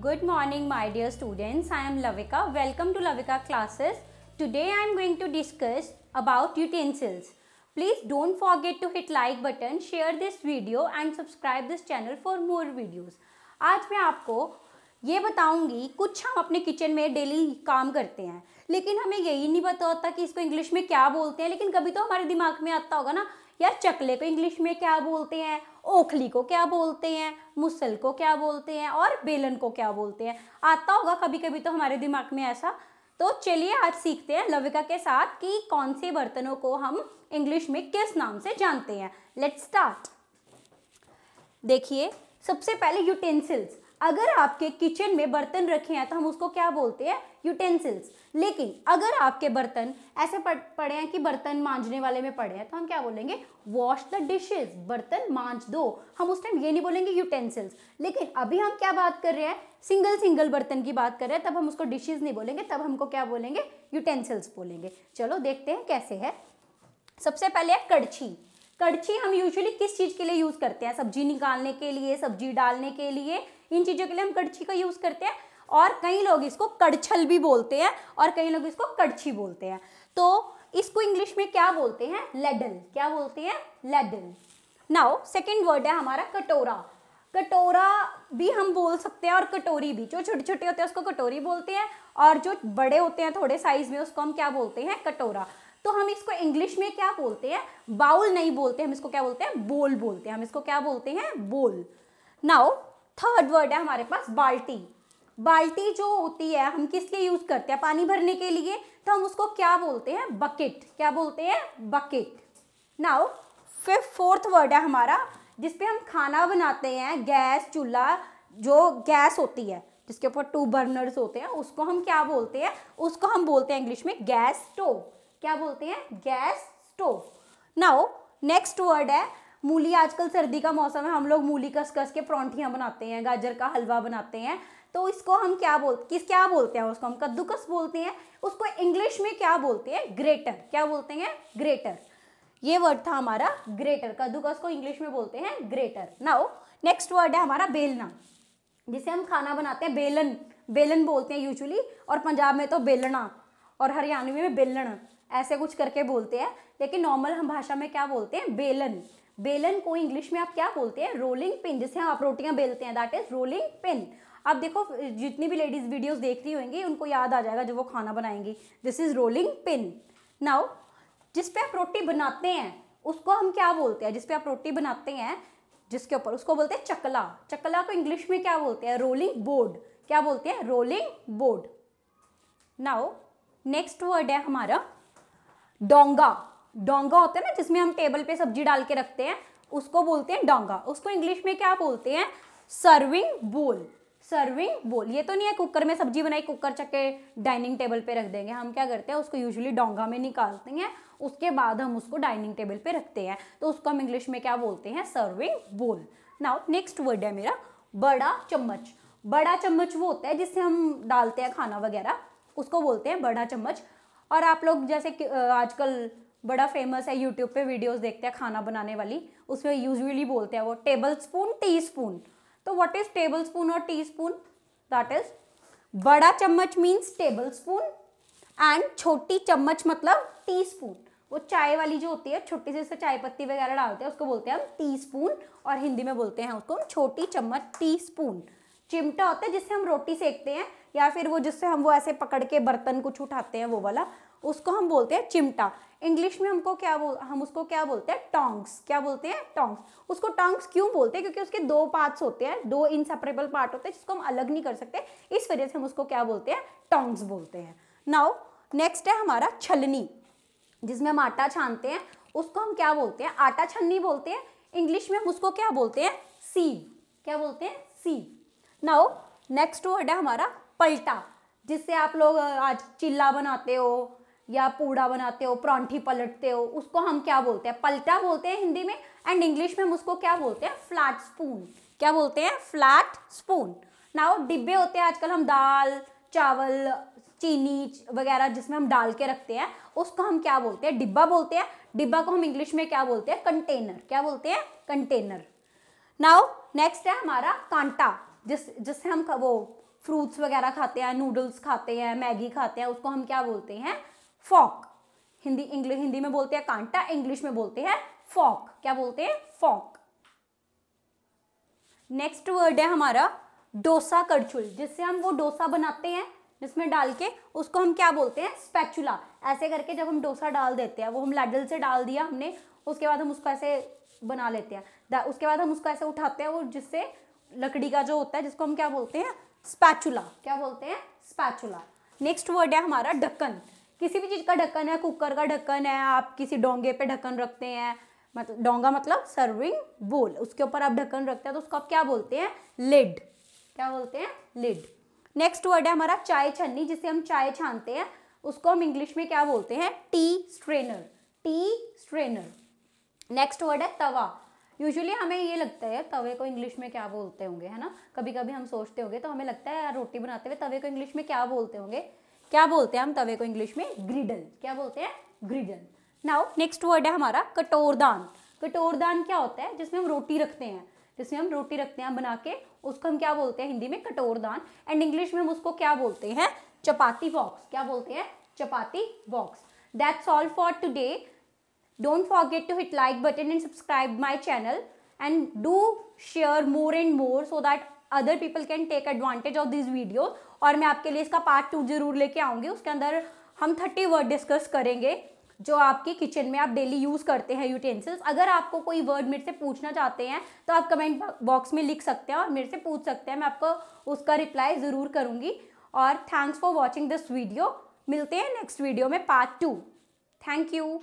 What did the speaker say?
Good morning, my dear students. I am Lavika. Welcome to Lavika classes. Today I am going to discuss about utensils. Please don't forget to hit like button, share this video and subscribe this channel for more videos. आज मैं आपको ये बताऊँगी कुछ हम अपने kitchen में daily काम करते हैं लेकिन हमें यही नहीं पता होता कि इसको इंग्लिश में क्या बोलते हैं लेकिन कभी तो हमारे दिमाग में आता होगा ना यार चकले को इंग्लिश में क्या बोलते हैं? ओखली को क्या बोलते हैं? मुसल को क्या बोलते हैं? और बेलन को क्या बोलते हैं? आता होगा कभी कभी तो हमारे दिमाग में ऐसा। तो चलिए आज सीखते हैं लविका के साथ कि कौन से बर्तनों को हम इंग्लिश में किस नाम से जानते हैं। लेट्स स्टार्ट देखिए, सबसे पहले यूटेंसिल्स अगर आपके किचन में बर्तन रखे हैं तो हम उसको क्या बोलते हैं? यूटेंसिल्स लेकिन अगर आपके बर्तन ऐसे पड़े हैं कि बर्तन मांजने वाले में पड़े हैं तो हम क्या बोलेंगे? वॉश द डिशेज बर्तन मांज दो. हम उस टाइम ये नहीं बोलेंगे यूटेंसिल्स लेकिन अभी हम क्या बात कर रहे हैं? सिंगल सिंगल बर्तन की बात कर रहे हैं, तब हम उसको डिशेज नहीं बोलेंगे, तब हमको क्या बोलेंगे? यूटेंसिल्स बोलेंगे. चलो देखते हैं कैसे है। सबसे पहले है कड़छी. कड़छी हम यूजुअली किस चीज़ के लिए यूज़ करते हैं? सब्ज़ी निकालने के लिए, सब्ज़ी डालने के लिए, इन चीज़ों के लिए हम कड़छी का यूज़ करते हैं। और कई लोग इसको कड़छल भी बोलते हैं और कई लोग इसको कड़छी बोलते हैं। तो इसको इंग्लिश में क्या बोलते हैं? लेडल क्या बोलते हैं? लेडल नाउ सेकेंड वर्ड है हमारा कटोरा। कटोरा भी हम बोल सकते हैं और कटोरी भी। जो छोटे छोटे होते हैं उसको कटोरी बोलते हैं और जो बड़े होते हैं थोड़े साइज़ में उसको हम क्या बोलते हैं? कटोरा। तो हम इसको इंग्लिश में क्या बोलते हैं? बाउल नहीं बोलते, हम इसको क्या बोलते हैं? बोल बोलते हैं। हम इसको क्या बोलते हैं? बोल। नाउ थर्ड वर्ड है हमारे पास, बाल्टी। बाल्टी जो होती है, हम किस लिए यूज़ करते हैं? पानी भरने के लिए। तो हम उसको क्या बोलते हैं? बकेट क्या बोलते हैं? Bucket now fifth fourth word है हमारा, जिसपे हम खाना बनाते हैं, गैस, चूल्हा, जो गैस होती है, जिसके ऊपर टू बर्नर्स होते हैं, उसको हम क्या बोलते हैं? उसको हम बोलते हैं इंग्लिश में गैस स्टोव। क्या बोलते हैं? Gas stove. Now next word है, मूली आजकल सर्दी का मौसम है, हम लोग मूली कस कस के परौंठियाँ बनाते हैं, गाजर का हलवा बनाते हैं। तो इसको हम क्या बोल, किस, क्या बोलते हैं उसको? हम कद्दूकस बोलते हैं। उसको इंग्लिश में क्या बोलते हैं? ग्रेटर। क्या बोलते हैं? ग्रेटर। ये वर्ड था हमारा ग्रेटर। कद्दूकस को इंग्लिश में बोलते हैं ग्रेटर। नाउ नेक्स्ट वर्ड है हमारा बेलना। जिसे हम खाना बनाते हैं, बेलन। बेलन बोलते हैं यूजुअली और पंजाब में तो बेलना, और हरियाणवी में बेलन। ऐसे कुछ करके बोलते हैं, लेकिन नॉर्मल हम भाषा में क्या बोलते हैं? बेलन। बेलन को इंग्लिश में आप क्या बोलते हैं? रोलिंग पिन जिससे हम आप रोटियाँ बेलते हैं दैट इज़ रोलिंग पिन अब देखो, जितनी भी लेडीज़ वीडियोस देख रही होंगी, उनको याद आ जाएगा जब वो खाना बनाएँगी। This is rolling pin now जिस पे आप रोटी बनाते हैं, उसको हम क्या बोलते हैं? जिस पे आप रोटी बनाते हैं, जिसके ऊपर, उसको बोलते हैं चकला। चकला को इंग्लिश में क्या बोलते हैं? रोलिंग बोर्ड क्या बोलते हैं? Rolling board now next word है हमारा डोंगा। डोंगा होता है ना, जिसमें हम टेबल पे सब्ज़ी डाल के रखते हैं, उसको बोलते हैं डोंगा। उसको इंग्लिश में क्या बोलते हैं? सर्विंग बोल। सर्विंग बोल। ये तो नहीं है कुकर में सब्ज़ी बनाई, कुकर चक्के डाइनिंग टेबल पे रख देंगे। हम क्या करते हैं, उसको यूजुअली डोंगा में निकालते हैं, उसके बाद हम उसको डाइनिंग टेबल पे रखते हैं। तो उसको हम इंग्लिश में क्या बोलते हैं? सर्विंग बोल। नाउ नेक्स्ट वर्ड है मेरा, बड़ा चम्मच। बड़ा चम्मच वो होता है जिससे हम डालते हैं खाना वगैरह, उसको बोलते हैं बड़ा चम्मच। और आप लोग जैसे आजकल बड़ा फ़ेमस है यूट्यूब पे वीडियोस देखते हैं खाना बनाने वाली। उसमें यूजुअली बोलते हैं वो टेबल स्पून टी स्पून तो व्हाट इज़ टेबल स्पून और टी स्पून दैट इज़ बड़ा चम्मच मीन्स टेबल स्पून एंड छोटी चम्मच मतलब टी स्पून वो चाय वाली जो होती है, छोटी सी चाय पत्ती वगैरह डालते हैं, उसको बोलते हैं हम टी स्पून और हिंदी में बोलते हैं उसको हम छोटी चम्मच टी स्पून चिमटा होता है जिससे हम रोटी सेकते हैं या फिर वो जिससे हम वो ऐसे पकड़ के बर्तन कुछ उठाते हैं, वो वाला, उसको हम बोलते हैं चिमटा। इंग्लिश में हमको क्या बोल, हम उसको क्या बोलते हैं? टोंग्स। क्या बोलते हैं? टोंग्स। उसको टोंग्स क्यों बोलते हैं? क्योंकि उसके दो पार्ट्स होते हैं, दो इनसेपरेबल पार्ट होते हैं, जिसको हम अलग नहीं कर सकते। इस वजह से हम उसको क्या बोलते हैं? टोंग्स बोलते हैं। नाउ नेक्स्ट है हमारा छलनी, जिसमें हम आटा छानते हैं। उसको हम क्या बोलते हैं? आटा छन्नी बोलते हैं। इंग्लिश में हम उसको क्या बोलते हैं? सीव। क्या बोलते हैं? सीव। नाउ नेक्स्ट वर्ड है हमारा पलटा, जिससे आप लोग आज चिल्ला बनाते हो या पूड़ा बनाते हो, परांठी पलटते हो, उसको हम क्या बोलते हैं? पलटा बोलते हैं हिंदी में एंड इंग्लिश में हम उसको क्या बोलते हैं? फ्लैट स्पून क्या बोलते हैं? फ्लैट स्पून नाउ डिब्बे होते हैं आजकल हम दाल, चावल, चीनी वगैरह जिसमें हम डाल के रखते हैं, उसको हम क्या बोलते हैं? डिब्बा बोलते हैं। डिब्बा को हम इंग्लिश में क्या बोलते हैं? कंटेनर क्या बोलते हैं? कंटेनर नाउ नेक्स्ट है हमारा कांटा, जिस, जिससे हम वो फ्रूट्स वगैरह खाते हैं, नूडल्स खाते हैं, मैगी खाते हैं, उसको हम क्या बोलते हैं? फॉक। हिंदी इंग्लिश हिंदी में बोलते हैं कांटा, इंग्लिश में बोलते हैं फॉक। क्या बोलते हैं? फॉक। नेक्स्ट वर्ड है हमारा डोसा करछुल जिससे हम वो डोसा बनाते हैं, जिसमें डाल के उसको हम क्या बोलते हैं? स्पैचुला। ऐसे करके जब हम डोसा डाल देते हैं, वो हम लैडल से डाल दिया हमने, उसके बाद हम उसको ऐसे बना लेते हैं। उसके बाद हम उसको ऐसे उठाते हैं, वो जिससे लकड़ी का जो होता है, जिसको हम क्या बोलते हैं? स्पैचुला, क्या बोलते हैं? स्पैचुला। नेक्स्ट वर्ड है हमारा ढक्कन। किसी भी चीज़ का ढक्कन है, कुकर का ढक्कन है, आप किसी डोंगे पे ढक्कन रखते हैं मतलब डोंगा मतलब सर्विंग बोल उसके ऊपर आप ढक्कन रखते हैं तो उसको आप क्या बोलते हैं? लिड क्या बोलते हैं? लिड नेक्स्ट वर्ड है हमारा चाय छन्नी, जिसे हम चाय छानते हैं, उसको हम इंग्लिश में क्या बोलते हैं? Tea strainer tea strainer next word है तवा। यूजुअली हमें ये लगता है, तवे को इंग्लिश में क्या बोलते होंगे, है ना? कभी कभी हम सोचते होंगे तो हमें लगता है, यार, रोटी बनाते हुए तवे को इंग्लिश में क्या बोलते होंगे? क्या बोलते हैं हम तवे को इंग्लिश में? ग्रिडल क्या बोलते हैं? ग्रिडल नाउ नेक्स्ट वर्ड है हमारा कटोरदान. कटोरदान क्या होता है? जिसमें हम रोटी रखते हैं. जिसमें हम रोटी रखते हैं बना के, उसको हम क्या बोलते हैं? हिंदी में कटोरदान. एंड इंग्लिश में हम उसको क्या बोलते हैं? चपाती बॉक्स क्या बोलते हैं? Chapati box that's all for today don't forget to hit like button and subscribe my channel and do share more and more so that other people can take advantage of this video और मैं आपके लिए इसका part two ज़रूर लेके आऊँगी। उसके अंदर हम थर्टी वर्ड डिस्कस करेंगे, जो आपके किचन में आप डेली यूज़ करते हैं यूटेंसिल्स अगर आपको कोई वर्ड मेरे से पूछना चाहते हैं तो आप कमेंट बॉक्स में लिख सकते हैं और मेरे से पूछ सकते हैं। मैं आपको उसका रिप्लाई ज़रूर करूँगी। और thanks for watching this video मिलते हैं नेक्स्ट वीडियो में पार्ट टू थैंक यू